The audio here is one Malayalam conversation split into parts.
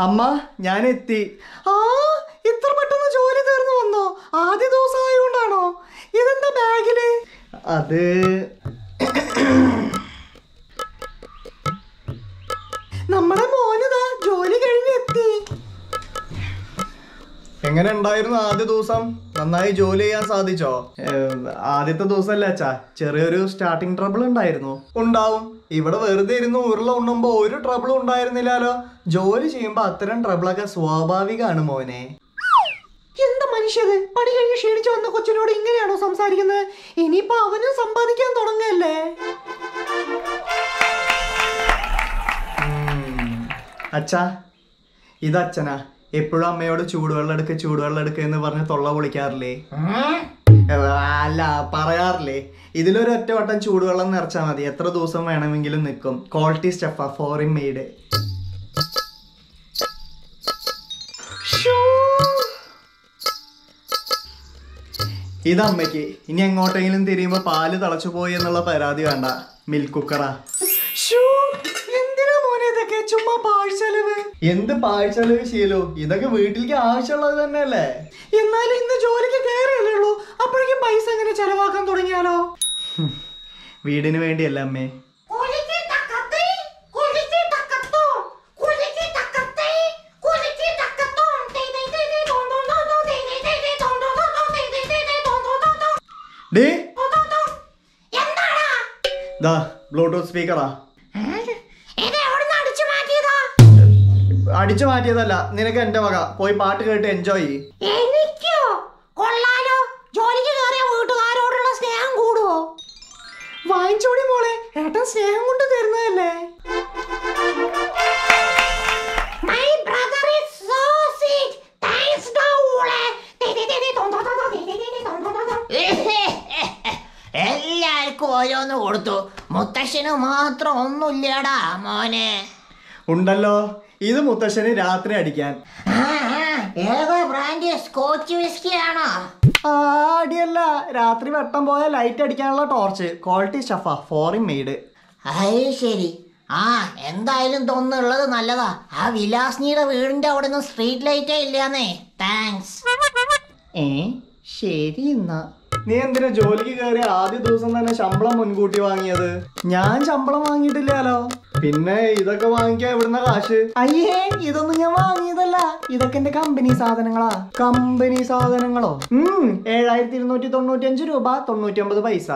അമ്മ ഞാനെത്തി. എത്തി ആ ഇത്ര പെട്ടെന്ന് ജോലി തീർന്നു വന്നോ? ആദ്യ ദിവസം ആയതുകൊണ്ടാണോ ഇതെന്താ ബാഗിൽ? അത് നമ്മുടെ മോനിതാ ജോലി കഴിഞ്ഞ് എത്തി. എങ്ങനെ ഉണ്ടായിരുന്നു ആദ്യ ദിവസം? നന്നായി ജോലി ചെയ്യാൻ സാധിച്ചോ? ആദ്യത്തെ ആദ്യത്തെ അല്ല അച്ഛാ? ചെറിയൊരു സ്റ്റാർട്ടിങ് ട്രബിൾ ഉണ്ടായിരുന്നു. ഉണ്ടാവും. ഇവിടെ വെറുതെ ഇരുന്ന് ഉരുള ഉണ്ണുമ്പോ ഒരു ട്രബിളും ഉണ്ടായിരുന്നില്ലല്ലോ. ജോലി ചെയ്യുമ്പോ അത്തരം ട്രബിളൊക്കെ സ്വാഭാവികമാണ് മോനെ. എന്താ മനുഷ്യത് പണി കഴിഞ്ഞ് ക്ഷീണിച്ചു വന്ന കൊച്ചിനോട് ഇങ്ങനെയാണോ സംസാരിക്കുന്നത്? ഇനിയിപ്പോ അവനും സമ്പാദിക്കാൻ തുടങ്ങല്ലേ? അച്ഛാ ഇത് അച്ഛനാ എപ്പോഴും അമ്മയോട് ചൂടുവെള്ളം എടുക്കുക ചൂടുവെള്ളം എടുക്കുക എന്ന് പറഞ്ഞ് തൊള്ള പൊളിക്കാറില്ലേ? അല്ല പറയാറില്ലേ? ഇതിലൊരു ഒറ്റവട്ടം ചൂടുവെള്ളം നിറച്ചാൽ മതി. എത്ര ദിവസം വേണമെങ്കിലും നിൽക്കും. ക്വാളിറ്റി സ്റ്റഫാ ഫോറിൻ മെയ്ഡ് ഇത് അമ്മയ്ക്ക് ഇനി എങ്ങോട്ടെങ്കിലും തിരിയുമ്പോൾ പാൽ തിളച്ചു പോയി എന്നുള്ള പരാതി വേണ്ട. മിൽക്ക് കുക്കറാ മോനെ ഇതൊക്കെ ചുമ്മാ പാഴ്ചെലവ്. എന്ത് പാഴ്ചെലവ് ശീലോ? ഇതൊക്കെ വീട്ടിലേക്ക് ആവശ്യമുള്ളത് തന്നെയല്ലേ? എന്നാലും ഇന്ന് ജോലിക്ക് കയറിയല്ലേ ഉള്ളൂ. അപ്പോഴേക്കും പൈസ എങ്ങനെ ചെലവാക്കാൻ തുടങ്ങിയാലോ? വീടിന് വേണ്ടിയല്ല അമ്മേ? ഡേ. ബ്ലൂടൂത്ത് സ്പീക്കറാ. അടിച്ചു മാറ്റിയതല്ല നിനക്ക് എന്റെ വക പോയി പാട്ട് കേട്ട് എൻജോയ് എനിക്കോ കൊള്ളാലോ ജോലിക്ക് കയറിയ വീട്ടുകാരോടുള്ള സ്നേഹം കൂടുവോ വാങ്ങിച്ചോടി മോളെ ഏട്ടൻ സ്നേഹം കൊണ്ട് തരുന്നതല്ലേ മൈ ബ്രദർ ഈസ് സോ. എല്ലാവർക്കും ഓരോന്ന് കൊടുത്തു മുത്തശ്ശന് മാത്രം ഒന്നുമില്ലടാ മോനെ ഉണ്ടല്ലോ ഇത് മുത്തശ്ശന് രാത്രി അടിക്കാൻ. ഏതോ ബ്രാൻഡ് സ്കോച്ച് വിസ്കി ആണോ? അടിയല്ല. രാത്രി വെട്ടം പോയ ലൈറ്റ് അടിക്കാനുള്ള ടോർച്ച് ക്വാളിറ്റി ഷഫ ഫോറിൻ മെയ്ഡ് അയ് ശരി. ആ എന്തായാലും തോന്നുന്നുള്ളത് നല്ലതാ. ആ വിലാസ്നിയുടെ വീടിന്റെ അവിടെ നിന്ന് സ്ട്രീറ്റ് ലൈറ്റേ ഇല്ലാന്നേ. താങ്ക്സ് ഏ ശരി എന്നാ. നീ എന്തിനാ ജോലിക്ക് കയറി ആദ്യ ദിവസം തന്നെ ശമ്പളം മുൻകൂട്ടി വാങ്ങിയത്? ഞാൻ ശമ്പളം വാങ്ങിയിട്ടില്ലല്ലോ. പിന്നെ ഇതൊക്കെ വാങ്ങിക്കാൻ എവിടുന്ന കാശ്. അയ്യേ ഇതൊന്നും ഞാൻ വാങ്ങിയതല്ല. ഇതൊക്കെ എന്റെ കമ്പനി സാധനങ്ങളാ. കമ്പനി സാധനങ്ങളോ? ഉം ഏഴായിരത്തി ഇരുന്നൂറ്റി തൊണ്ണൂറ്റി അഞ്ച് രൂപ തൊണ്ണൂറ്റി ഒമ്പത് പൈസ.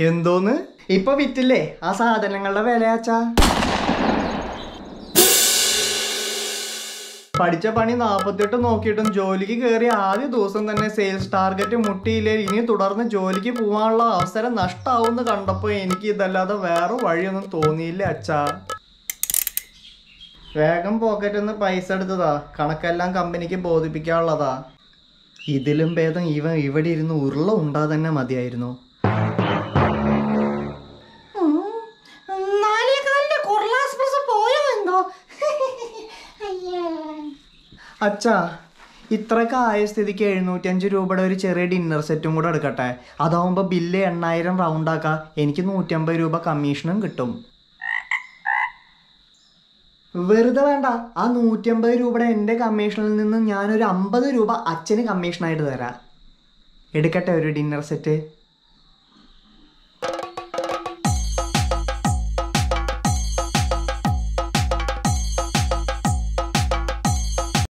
എന്തോന്ന്? ഇപ്പൊ വിറ്റില്ലേ? ആ സാധനങ്ങളുടെ വിലയാച്ചാ പഠിച്ച പണി നാൽപ്പത്തെട്ട് നോക്കിയിട്ടും ജോലിക്ക് കയറി ആദ്യ ദിവസം തന്നെ സെയിൽസ് ടാർഗറ്റ് മുട്ടിയില്ലേ? ഇനി തുടർന്ന് ജോലിക്ക് പോകാനുള്ള അവസരം നഷ്ടാവുമെന്ന് കണ്ടപ്പോൾ എനിക്ക് ഇതല്ലാതെ വേറെ വഴിയൊന്നും തോന്നിയില്ല അച്ഛാ. വേഗം പോക്കറ്റിൽ നിന്ന് പൈസ എടുത്തതാ. കണക്കെല്ലാം കമ്പനിക്ക് ബോധിപ്പിക്കാനുള്ളതാ. ഇതിലും ഭേദം ഇവ ഇവിടെ ഇരുന്ന് ഉരുള ഉണ്ടാ തന്നെ മതിയായിരുന്നു. അച്ഛാ ഇത്രയൊക്കെ ആയ സ്ഥിതിക്ക് എഴുന്നൂറ്റഞ്ച് രൂപയുടെ ഒരു ചെറിയ ഡിന്നർ സെറ്റും കൂടെ എടുക്കട്ടെ. അതാവുമ്പോൾ ബില്ല് എണ്ണായിരം റൗണ്ട് ആക്കാം. എനിക്ക് നൂറ്റമ്പത് രൂപ കമ്മീഷനും കിട്ടും. വെറുതെ വേണ്ട. ആ നൂറ്റമ്പത് രൂപയുടെ എന്റെ കമ്മീഷനിൽ നിന്ന് ഞാനൊരു അമ്പത് രൂപ അച്ഛന് കമ്മീഷനായിട്ട് തരാം. എടുക്കട്ടെ ഒരു ഡിന്നർ സെറ്റ്